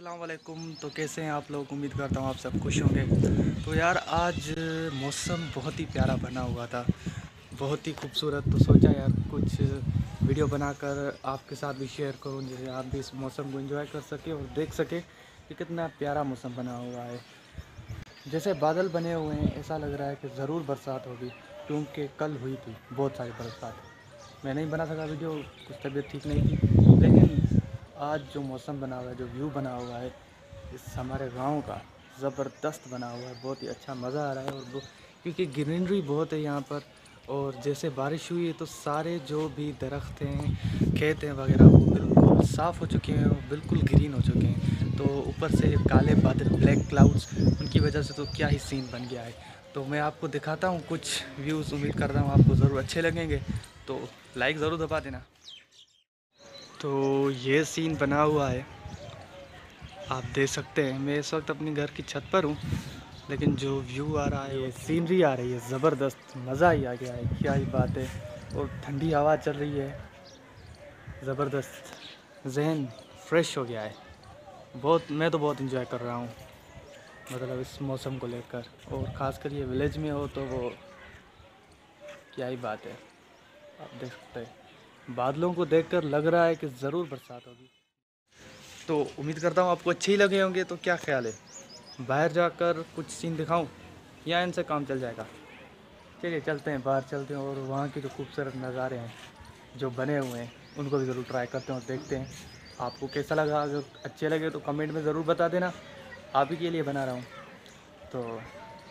असलकुम तो कैसे हैं आप लोग? उम्मीद करता हूँ आप सब खुश होंगे। तो यार, आज मौसम बहुत ही प्यारा बना हुआ था। बहुत ही खूबसूरत। तो सोचा यार, कुछ वीडियो बनाकर आपके साथ भी शेयर करूँ जैसे आप भी इस मौसम को एंजॉय कर सके और देख सके कि कितना प्यारा मौसम बना हुआ है। जैसे बादल बने हुए हैं, ऐसा लग रहा है कि ज़रूर बरसात होगी, क्योंकि कल हुई थी, बहुत सारी बरसात। मैं नहीं बना सका वीडियो, कुछ तबीयत ठीक नहीं थी। लेकिन आज जो मौसम बना हुआ है, जो व्यू बना हुआ है, इस हमारे गाँव का ज़बरदस्त बना हुआ है। बहुत ही अच्छा मज़ा आ रहा है और क्योंकि ग्रीनरी बहुत है यहाँ पर, और जैसे बारिश हुई है तो सारे जो भी दरख्त हैं, खेत हैं वगैरह, वो बिल्कुल साफ़ हो चुके हैं और बिल्कुल ग्रीन हो चुके हैं। तो ऊपर से काले बादल, ब्लैक क्लाउड्स उनकी वजह से तो क्या ही सीन बन गया है। तो मैं आपको दिखाता हूँ कुछ व्यूज़ उम्मीद करता हूँ आपको ज़रूर अच्छे लगेंगे। तो लाइक ज़रूर दबा देना। तो ये सीन बना हुआ है। आप देख सकते हैं मैं इस वक्त अपने घर की छत पर हूँ लेकिन जो व्यू आ रहा है ये सीनरी आ रही है। ज़बरदस्त मज़ा ही आ गया है क्या ही बात है। और ठंडी हवा चल रही है। ज़बरदस्त जहन फ्रेश हो गया है। बहुत मैं तो बहुत इन्जॉय कर रहा हूँ मतलब इस मौसम को लेकर। और ख़ास कर ये विलेज में हो तो वो क्या ही बात है। आप देख सकते हैं। बादलों को देखकर लग रहा है कि ज़रूर बरसात होगी। तो उम्मीद करता हूँ आपको अच्छे ही लगे होंगे तो क्या ख्याल है? बाहर जाकर कुछ सीन दिखाऊँ, या इनसे काम चल जाएगा? चलिए चलते हैं, बाहर चलते हैं, और वहाँ के जो खूबसूरत नज़ारे हैं, जो बने हुए हैं, उनको भी ज़रूर ट्राई करते हैं और देखते हैं। आपको कैसा लगा? अगर अच्छे लगे तो कमेंट में ज़रूर बता देना। आप ही के लिए बना रहा हूँ। तो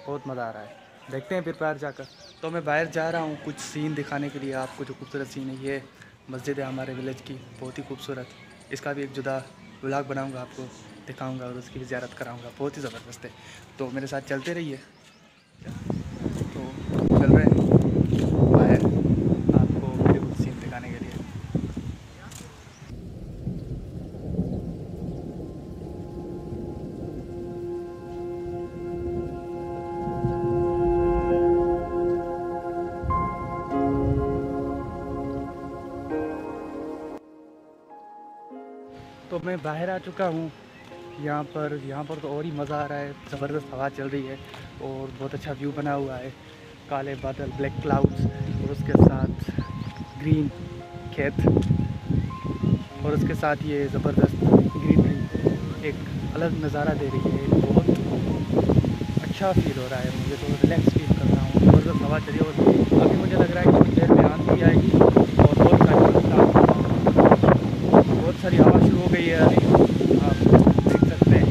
बहुत मज़ा आ रहा है। देखते हैं फिर बाहर जाकर। तो मैं बाहर जा रहा हूँ कुछ सीन दिखाने के लिए। आपको जो खूबसूरत सीन है, ये मस्जिद है हमारे विलेज की, बहुत ही खूबसूरत। इसका भी एक जुदा ब्लॉग बनाऊँगा आपको, दिखाऊँगा और उसकी भी ज़्यारत कराऊँगा, बहुत ही ज़बरदस्त है। तो मेरे साथ चलते रहिए। तो मैं बाहर आ चुका हूँ। यहाँ पर यहाँ पर तो और ही मज़ा आ रहा है। ज़बरदस्त हवा चल रही है और बहुत अच्छा व्यू बना हुआ है। काले बादल ब्लैक क्लाउड्स और उसके साथ ग्रीन खेत और उसके साथ ये ज़बरदस्त ग्रीनरी एक अलग नज़ारा दे रही है। बहुत अच्छा फील हो रहा है। मुझे तो रिलैक्स फील कर रहा हूँ। ज़बरदस्त हवा चली और अभी मुझे लग रहा है कि कुछ देर में आंधी आएगी और बहुत सारी बहुत सारी हवा शुरू हो गई है अभी आप देख सकते हैं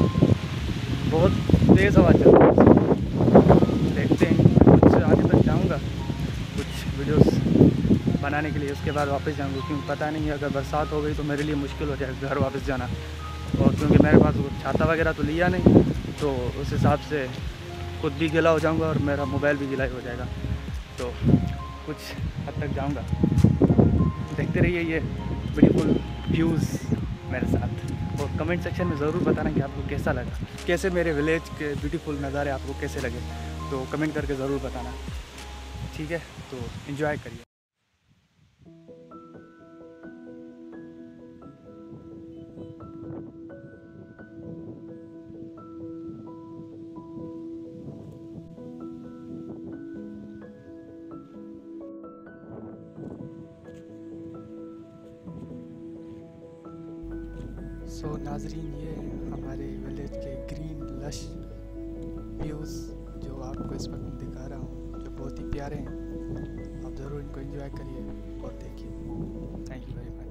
बहुत तेज़ हवा चल रही है। देखते हैं कुछ आगे तक जाऊँगा, कुछ वीडियोस बनाने के लिए। उसके बाद वापस जाऊँगा, क्योंकि पता नहीं है, अगर बरसात हो गई तो मेरे लिए मुश्किल हो जाएगा घर वापस जाना। और क्योंकि मेरे पास छाता वगैरह तो लिया नहीं तो उस हिसाब से खुद भी गिला हो जाऊँगा और मेरा मोबाइल भी गिला हो जाएगा। तो कुछ हद तक जाऊँगा। देखते रहिए ये बिल्कुल व्यूज़ मेरे साथ। कमेंट सेक्शन में ज़रूर बताना कि आपको कैसा लगा। कैसे मेरे विलेज के ब्यूटीफुल नज़ारे आपको कैसे लगे तो कमेंट करके ज़रूर बताना। ठीक है तो इन्जॉय करिए। सो नाजरीन, ये हमारे विलेज के ग्रीन लश व्यूज़ जो आपको इस वक्त दिखा रहा हूँ, जो बहुत ही प्यारे हैं। आप ज़रूर इनको एंजॉय करिए और देखिए। Thank you very much